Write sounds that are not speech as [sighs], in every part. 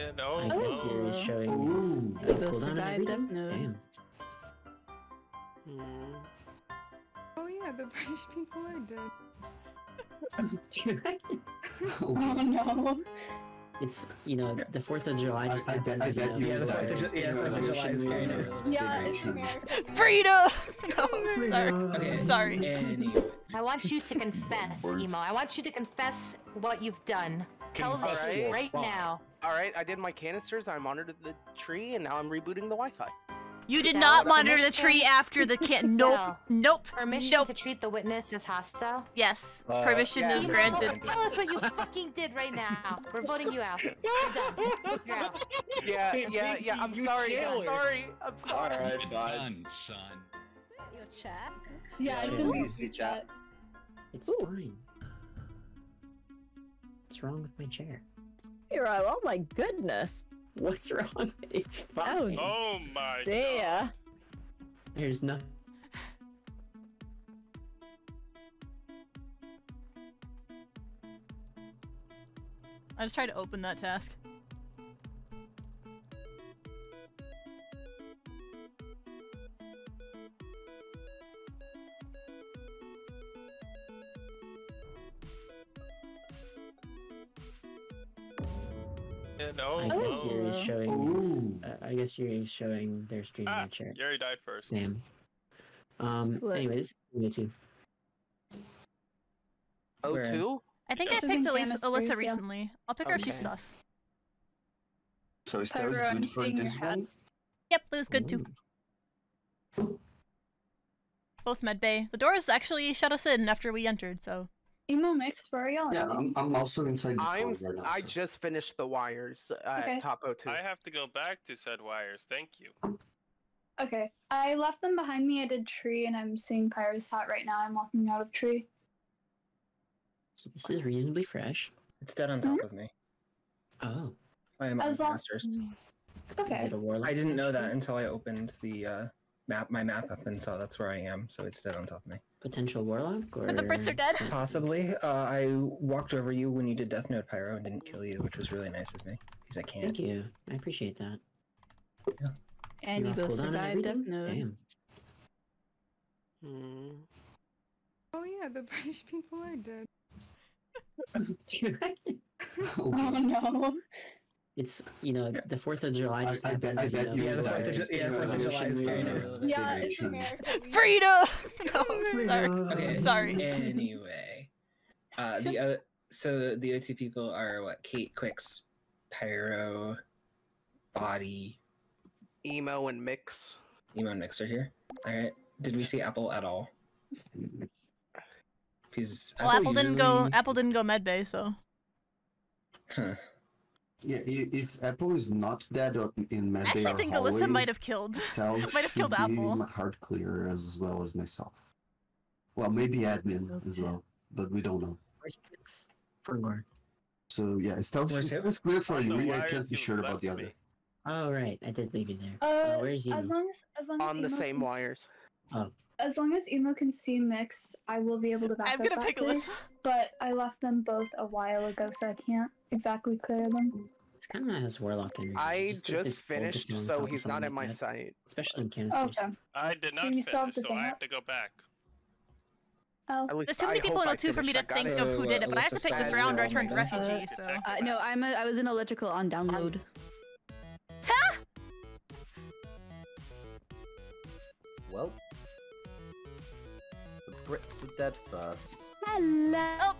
And oh, I guess oh. you're showing Ooh. Both cooldown and survived Death everything? Note. Damn. Hmm. Oh yeah, the [laughs] British people are dead. [laughs] [laughs] Oh, no. it's you know the Fourth of July. I, just I bet, I bet you know. Yeah, the Fourth of yeah, Fourth of July is relation carrying to it a little bit. Yeah, it's Division. America. Frida! No, I'm sorry. Okay. Sorry. Anyway. I want you to confess, Words. Emo. I want you to confess what you've done. Tell Confess us what? right now. All right, I did my canisters. I monitored the tree, and now I'm rebooting the Wi-Fi. You did Now, not monitor the tree after the can. [laughs] Nope. Well, Nope. Permission Nope. to treat the witness as hostile? Yes. Uh, Permission yeah, is Emo, granted. [laughs] Tell us what you fucking did right now. We're voting you out. [laughs] You're done. You're out. Yeah, yeah, yeah. I'm you sorry. I'm sorry. I'm sorry. Alright, Good fine. done, son. Your chat? Yeah, Yeah, it's yeah. in Easy the chat. chat. It's fine. What's wrong with my chair? Hero, oh my goodness. What's wrong? [laughs] It's fine. Oh, oh my Dear. There's nothing. I just tried to open that task. Guess you're showing their stream Ah, my chair. you already died first. Damn. Um. Look. Anyways, me too. Oh, Where? two? I think Yes. I picked in Alyssa, canisters, Alyssa yeah. recently. I'll pick her if she's sus. So is that Pyro, I'm good for this one? Yep, Blue's good too. Both med bay. The doors actually shut us in after we entered, so. Emo mix, where are y'all? Yeah, I'm, I'm also inside the I'm. right now. I so- just finished the wires at Okay. top O2. I have to go back to said wires. Thank you. Okay, I left them behind me. I did tree, and I'm seeing Pyro's hat right now. I'm walking out of tree. So this is reasonably fresh. It's dead on top of me. Oh, I am on As long- masters. is Okay. it a warlock? I didn't know that until I opened the uh, map, my map up, and saw that's where I am. So it's dead on top of me. Potential warlock or But the Brits are dead. Possibly. Uh, I walked over you when you did Death Note Pyro and didn't kill you, which was really nice of me because I can't. Thank you. I appreciate that. And You're you both survived Death? Note. Damn. Hmm. Oh yeah, the [laughs] British people are dead. [laughs] [laughs] Oh no. It's you know the Fourth of July. Just I bet- happens, I you bet know, you Yeah, the Fourth of, yeah, of July is relation carrying it a to little bit. Yeah, it's Division. America. we- Frida! No, I'm sorry. Okay. Sorry. [laughs] Anyway, uh, the other so the O2 people are what? Kate, Kwix, Pyro, Body, Emo and mix. Emo, and Mixer here. All right. Did we see Apple at all? Because Well, Apple didn't go. Apple didn't go med bay, so. Huh. Yeah, if Apple is not dead or in I Medbay actually think Alyssa might have killed. [laughs] Tal might have should killed be Apple. Hard clear as well as myself. Well, maybe admin as well, but we don't know. Where's So yeah, stealth Where's is who? it's clear for you. I can't be sure about the other. me. Oh right, I did leave you there. Uh, where's you? as long as as long as On the same wires. wires. As long as Emo can see mix, I will be able to back I'm gonna that pick clear, Alyssa. But I left them both a while ago, so I can't exactly clear them. It's kind of has warlock energy. I just 'cause it's just finished, so he's not something in my like sight. Especially in canisters. Okay. I did not you still have finish, to so bring I it? have to go back. Oh. There's too I many people in I O2 for me to finished. I got think it. of who did it, but I have to Alyssa pick this started round or I on turned the- refugee, so. Uh, no, I'm a, I was in electrical on download. Ha! Well, the Brits are dead first. Hello. Oh.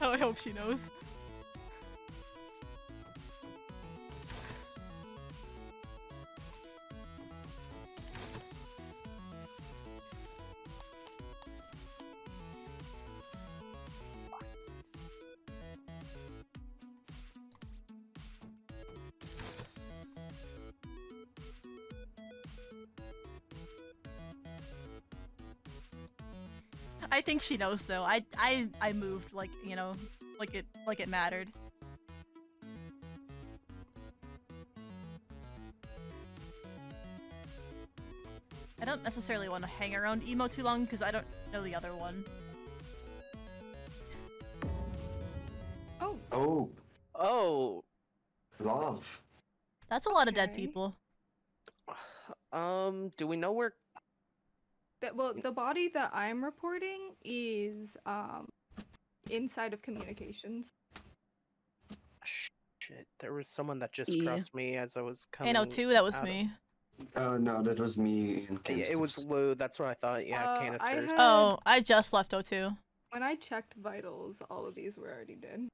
oh, [laughs] I hope she knows. I think she knows though. I I I moved like you know, like it like it mattered. I don't necessarily want to hang around emo too long because I don't know the other one. Oh, Oh, Oh, love. That's a lot of dead people. um, do we know where? That, well, the body that I'm reporting is um inside of communications. Shit, there was someone that just Yeah. crossed me as I was coming. Hey, no, two, that was out of- me. Uh, no, that was me and Yeah, it was Canisters. Lou. That's what I thought. Yeah, Uh, I canisters. had- Oh, I just left O2. When I checked vitals, all of these were already dead.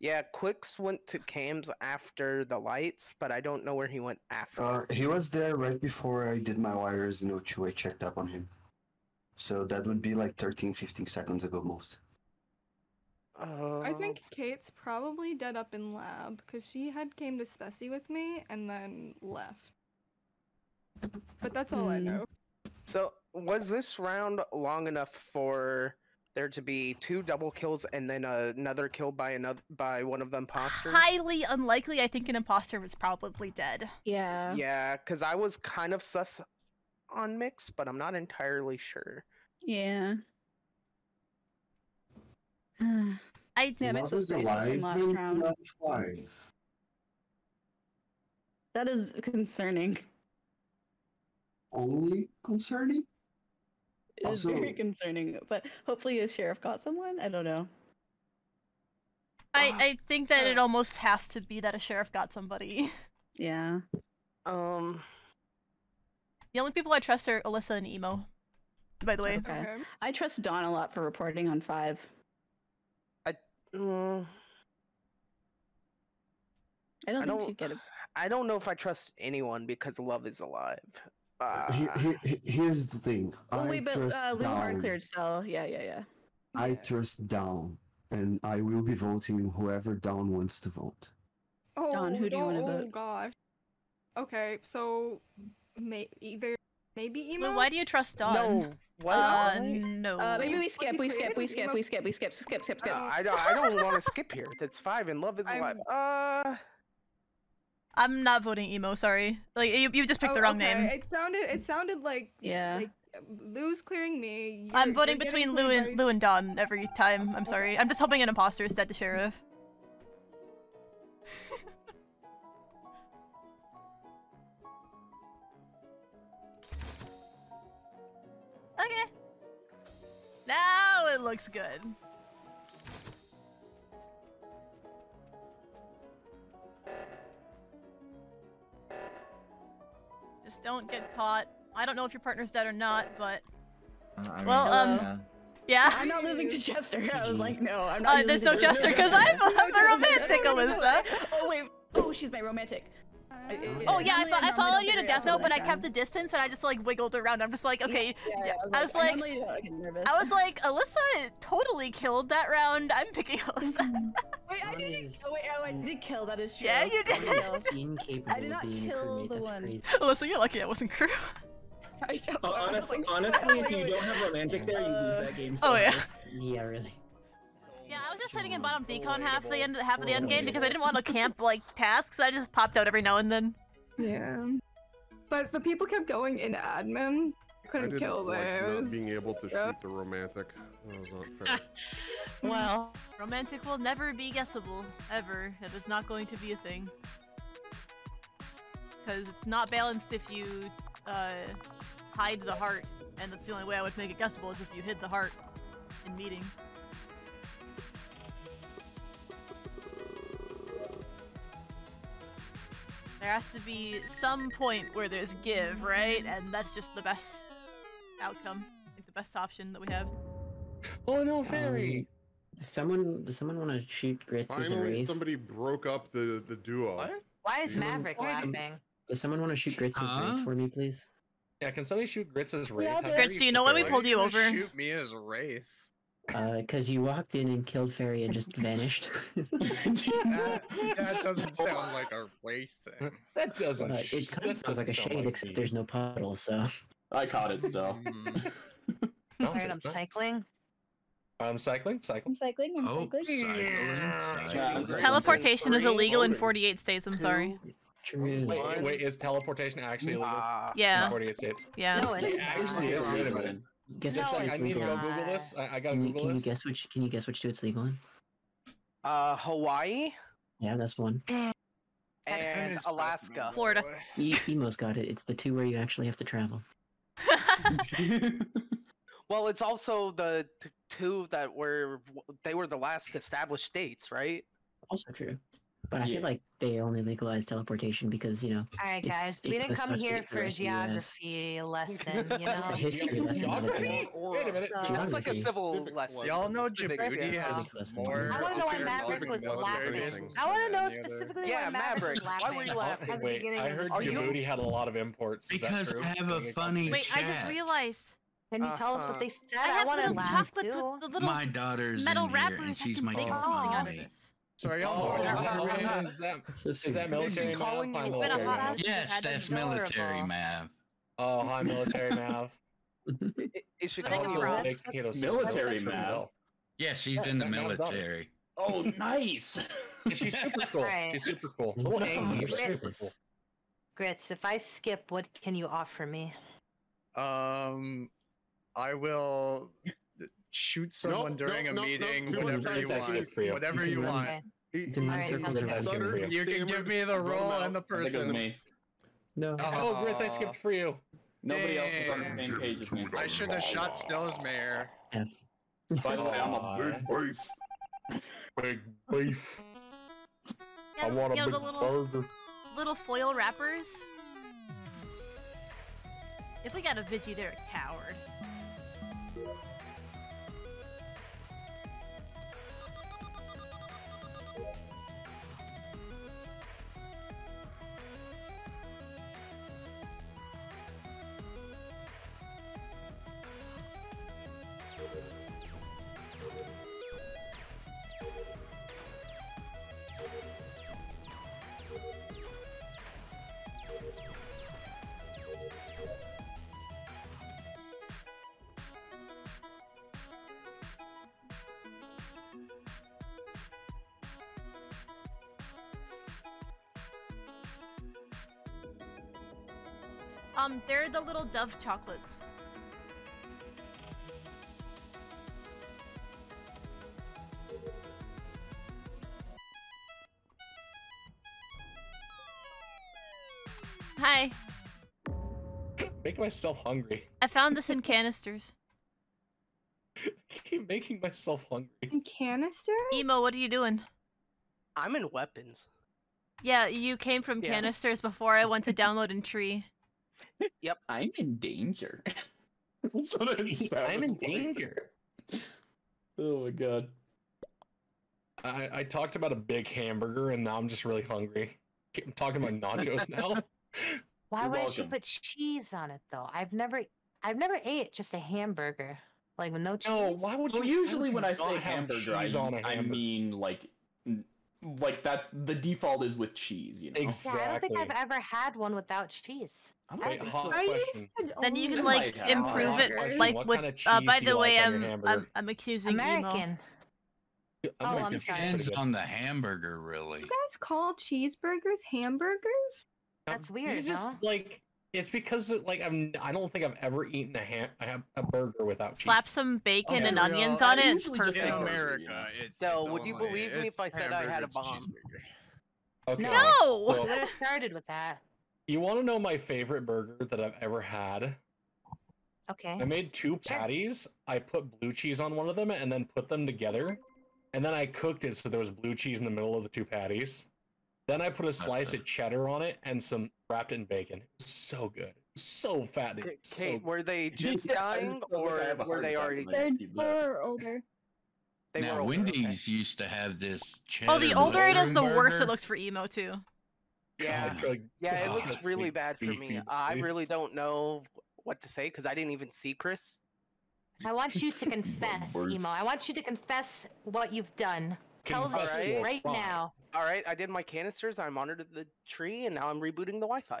Yeah, Kwix went to Cam's after the lights, but I don't know where he went after. Uh, he was there right before I did my wires in O2. I checked up on him. So that would be like 13, 15 seconds ago most. Uh, I think Kate's probably dead up in lab because she had came to Spessy with me and then left. But that's all I Hmm. know. So was this round long enough for there to be two double kills and then another kill by another by one of the imposters? Highly unlikely. I think an imposter was probably dead. Yeah. Yeah, because I was kind of sus on mix, but I'm not entirely sure. Yeah. [sighs] I Yeah, love Mitch was is pretty sus in alive last in round. round five. That is concerning. Only concerning? It is very concerning. But hopefully a sheriff got someone. I don't know. I, I think that it almost has to be that a sheriff got somebody. [laughs] Yeah. Um, The only people I trust are Alyssa and Emo. By the way. Okay. Okay. I trust Dawn a lot for reporting on five. mm, I don't I think don't. she'd get it. I don't know if I trust anyone because love is alive. Uh, He, he, he- here's the thing. Oh I wait, but trust uh, Lumar down. cleared cell. Yeah, yeah, yeah. I Yeah. trust Dawn, and I will be voting whoever Dawn wants to vote. Oh, Dawn, who do you wanna vote? oh, vote? gosh. Okay, so may either maybe emo. Lou, why do you trust Dawn? no. What? Uh, no. Uh, maybe we skip, we skip, we skip, we skip, we skip, skip, skip, skip. Uh, I don't. I don't want to skip here. That's five, and love is I'm- alive. Uh, I'm not voting Emo, sorry. Like, you, you just picked Oh, the wrong okay, name. It sounded. It sounded like Yeah. like Lou's clearing me. I'm you're- voting you're between getting Lou and by- Lou and Dawn every time. I'm sorry. I'm just hoping an imposter is dead to sheriff. Now it looks good. Just don't get caught. I don't know if your partner's dead or not, but Uh, I Well, um, yeah. yeah. I'm not losing to jester. I was like, no, I'm not. Uh, losing there's no this. jester because I'm, [laughs] I'm a romantic. Alyssa. Oh wait. Oh, she's my romantic. I- Oh yeah, I, fo- I normally followed you to figure it out Death till Note, but I kept a distance and I just like wiggled around. I'm just like, okay. Yeah, yeah, I was like, normally uh, get nervous. I was like, Alyssa totally killed that round. I'm picking [laughs] Alyssa. wait, I Dawn didn't. is- Oh wait, oh, I did kill. That is true. Yeah, you [laughs] I did. kill. I did not of being a kill the That's one. crazy. [laughs] Alyssa, you're lucky I wasn't crew. I Oh, honestly, honestly, if you don't have romantic there, you lose that game. Oh, yeah. Yeah, really. Sitting in bottom decon half the end half of the end game because I didn't want to camp like tasks. I just popped out every now and then. Yeah. But but people kept going in admin. I Couldn't didn't kill like there. It not being able to yeah. shoot the romantic. That was not fair. [laughs] Well, romantic will never be guessable ever. It is not going to be a thing. Because it's not balanced if you uh, hide the heart, and that's the only way I would make it guessable is if you hid the heart in meetings. There has to be some point where there's give, right? And that's just the best outcome, like the best option that we have. Oh no, fairy! Um, does someone does someone want to shoot Gritz as a Finally, somebody broke up the the duo. What? Why is Someone- Maverick Why do- laughing? Does someone want to shoot Gritz as Huh? wraith for me, please? Yeah, can somebody shoot Gritz as Wraith? Yeah, How but- dare Gritz, do you know when we pulled you over? Shoot me as a wraith. Uh, because you walked in and killed Fairy and just vanished. that, [laughs] that doesn't sound like a wraith thing. That doesn't. Uh, it kind of sounds like a shade, like except me. there's no puddle, so. I caught it, so. Mm. Alright, I'm cycling. I'm cycling, cycling. I'm cycling. I'm Oh, cycling. cycling, Yeah, cycling. I'm Teleportation is illegal in 48 states, I'm sorry. True. Wait, wait, is teleportation actually illegal? Ah. Yeah. In 48 states. Yeah. No, It it's actually is. Wait a minute. Guess No, which like, I state's need to go? Google this. I, I gotta Can you, Google can you guess which? Can you guess which two it's legal in? Uh, Hawaii Yeah, that's one. and It's Alaska. Florida. E- Emo's got it. It's the two where you actually have to travel. [laughs] Well, it's also the t- two that were they were the last established states, right? Also true. But I Yeah. feel like they only legalized teleportation because you know All right, guys. We didn't come here for a rest of the US. geography lesson, you It's a history lesson. Geography? geog- Wait a minute. So- It's like a civil lesson. lesson. Y'all know Civics Djibouti has Civics lesson. more. I want to know why Maverick was laughing. I want to know specifically Yeah, why Maverick, Maverick, was why laughing. were you at laughing? the Wait, beginning I heard this Are you- Djibouti had a lot of imports. Because? I have a funny Wait, I just realized. Can you tell us what they said? I have want little chocolates too. with the little My daughter's metal in here, wrappers. and I she's can my make dog. something out of this. So are Oh, y'all is that, military? wait, is that, is that military She's calling you- It's been a military hot Mav. Yes, That's that's military, math. Oh, hi, military math. It, it should But call you. a- Baked potato soup. Military math? pretty Mav. Yeah, she's Yeah, in the that Mav's done it. military. Oh, nice. Yeah, [laughs] She's super cool. Right. She's super cool. A little Thank you angry, for but your super cool. Gritz, if I skip, what can you offer me? Um, I will shoot someone Nope, during nope, a nope, nope, meeting. too much whatever you want. you. Whatever You you [laughs] can want. run- He, You can he- run Alright, circles sounds around good. him. for you. You can give me the role and the I think it was person. me. No. Oh, Gritz, I skipped for you. Nobody else is on the Dang. same page as me. I should have shot still as mayor. F. By the way, I'm a big beef. Big beef. Yeah, I want a you know, big the little burger. little foil wrappers. If we got a Vigi, they're a coward. Um, they're the little Dove chocolates. Hi, Making myself hungry. I found this in canisters. I [laughs] keep making myself hungry. In canisters? Emo, what are you doing? I'm in weapons. Yeah, you came from Yeah. canisters before I went to download and tree. Yep. I'm in danger. [laughs] That's what it [laughs] I'm in like. danger. Oh my god. I, I talked about a big hamburger and now I'm just really hungry. I'm talking about nachos now. [laughs] Why wouldn't you put cheese on it though? I've never, I've never ate just a hamburger, like with no cheese. No, why would Well, you? usually when I say hamburger, I, cheese on a I hamburger? mean like, n- like that's the default is with cheese. You know. Exactly. Yeah, I don't think I've ever had one without cheese. I Wait, think hot I question. Then you can might like have. improve it, Question, like what with. kind of Uh, cheese by the way, like I'm, I'm? I'm accusing emo. American. I'm Oh, gonna I'm you sorry. Depends on the hamburger, really. You guys call cheeseburgers hamburgers? That's weird, It's just huh? like it's because like I'm. I don't think I've ever eaten a ham a, ham- a burger without Slap cheese. some bacon Okay, and onions on it. It's just perfect. In America, it's. So, it's would you believe me if I said I had a hamburger, bomb? cheeseburger. Okay. No. No. We So, would started with that. you want to know my favorite burger that I've ever had? Okay. I made two Sure. patties. I put blue cheese on one of them and then put them together. And then I cooked it so there was blue cheese in the middle of the two patties. Then I put a slice of cheddar on it and some wrapped in bacon. It was so good. So fattening. Kate, So were they just [laughs] Yeah, dying, feel or I have a were they already? when They're eat that. four or older. They now, were older, okay. Wendy's used to have this. Oh, the older it is, the golden worse it looks for emo too. Yeah, God, like, yeah, it God, looks really bad for me. beefy Uh, I really don't know what to say because I didn't even see Chris. I want you to [laughs] confess, Emo. I want you to confess what you've done. Tell the Confess to truth a right now. All right, I did my canisters. I monitored the tree, and now I'm rebooting the Wi-Fi.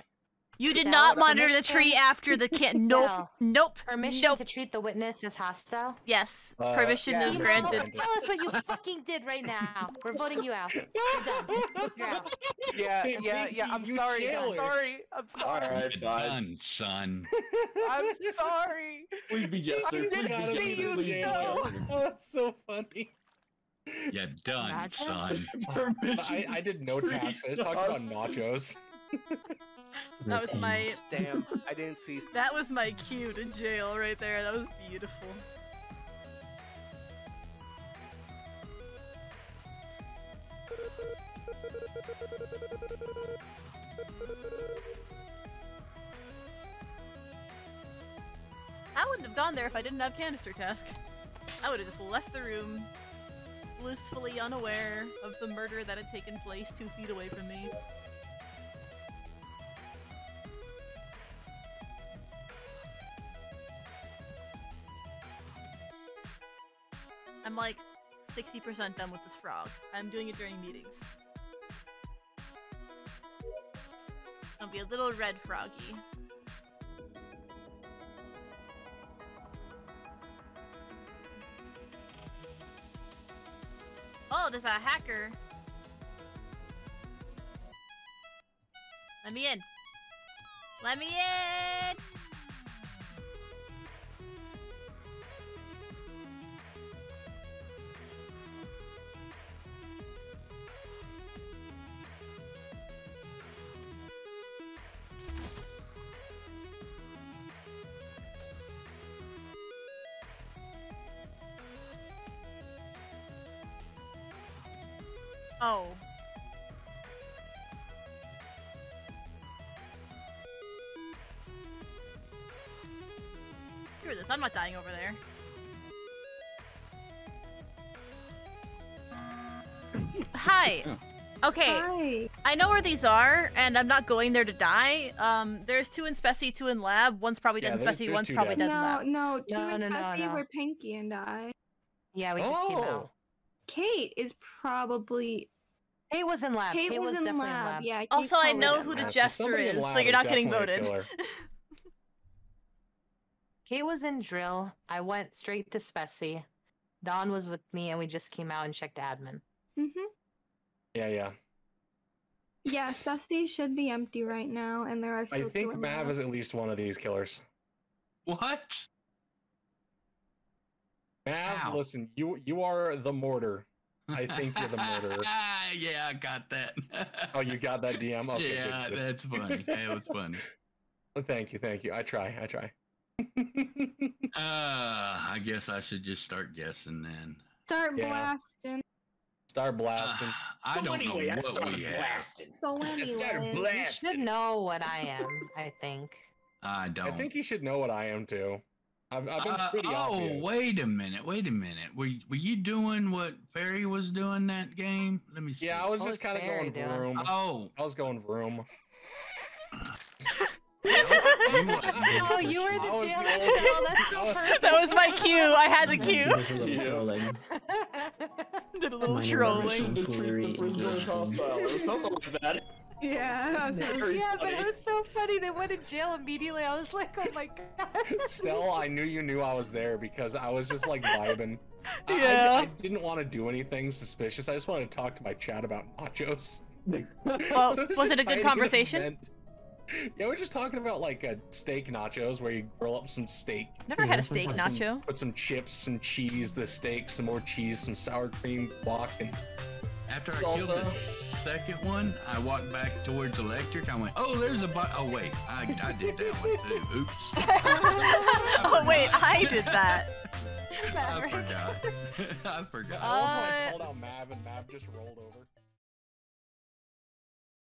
You did Belle, not monitor the tree after the [laughs] can. Nope. Belle, Nope. Permission Nope. to treat the witness as hostile? Yes. Uh, Permission yeah, is You know, granted. tell us what you fucking did right now. We're voting you out. You're done. You're out. Yeah, yeah, yeah. I'm you sorry. jailed I'm sorry. I'm sorry. Alright, done, son. I'm [laughs] sorry. Please be jester. I Please didn't be see you, Please be so- jester. Oh, that's so funny. You're done, Imagine. son. [laughs] [laughs] I, I did no tasks. I just talked about [laughs] nachos. That was my. Damn, I didn't see. That was my cue to jail right there. That was beautiful. I wouldn't have gone there if I didn't have canister task. I would have just left the room, blissfully unaware of the murder that had taken place two feet away from me. I'm like 60% done with this frog. I'm doing it during meetings. I'll be a little red froggy. Oh, there's a hacker. Let me in. Let me in. This, I'm not dying over there. Hi. [laughs] Okay, Hi. I know where these are, and I'm not going there to die. Um, there's two in Specie, two in Lab. One's probably Yeah, dead in there's- Specie, there's one's probably dead. dead in No, Lab. no, two No, and no, no, Spessy no. were Pinky and I. Yeah, we just came Oh. out. Kate is probably. Kate was in lab. Kate, Kate was, was in definitely in lab. lab. Yeah. Kate Also, I know who the lab. So jester is, so you're not getting voted. [laughs] killer. Kate was in drill. I went straight to Spessy. Dawn was with me, and we just came out and checked admin. Mhm. Yeah, yeah. Yeah, Spessy should be empty right now, and there are I still two think Mav lab. is at least one of these killers. What? Mav, Ow. listen, you you are the mortar. I think you're the murderer. [laughs] yeah, I got that. Oh, you got that DM? Okay, yeah, good. that's funny. That was funny. [laughs] Thank you, thank you. I try, I try. Uh, [laughs] I guess I should just start guessing then. Start Yeah. blasting. Start blasting. Uh, I don't know Anyway, I what started we have. So [laughs] anyway. You should know what I am. I think. I don't. I think you should know what I am too. I've, I've been Uh, pretty oh, obvious. wait a minute! Wait a minute! Were were you doing what Fairy was doing that game? Let me see. Yeah, I was What just kind of going doing? vroom. Oh, I was going vroom. [laughs] you wasn't Oh, you were I the was jail the oh, That's so perfect. [laughs] That was my cue. I had the [laughs] He cue. was a little Yeah. trolling. [laughs] Did a little Minor trolling. treat the prisoners hostile or something like that. Yeah. I was like, Very yeah, but it was so funny. They went to jail immediately. I was like, oh my god. Still, I knew you knew I was there because I was just like vibing. I- I, Yeah. I didn't want to do anything suspicious. I just wanted to talk to my chat about nachos. Well, So was it a good conversation? event. [laughs] Yeah, we're just talking about like a steak nachos where you grill up some steak, Never had a steak put some- nacho. put some chips, some cheese, the steak, some more cheese, some sour cream block, and After I killed the second one, I walked back towards electric. I went, "Oh, there's a bu- Oh wait, I, I did that one too. [laughs] Oops, [laughs] oh wait, I did that. I forgot. I forgot." I love how I Uh, called out Mav and Mav just rolled over.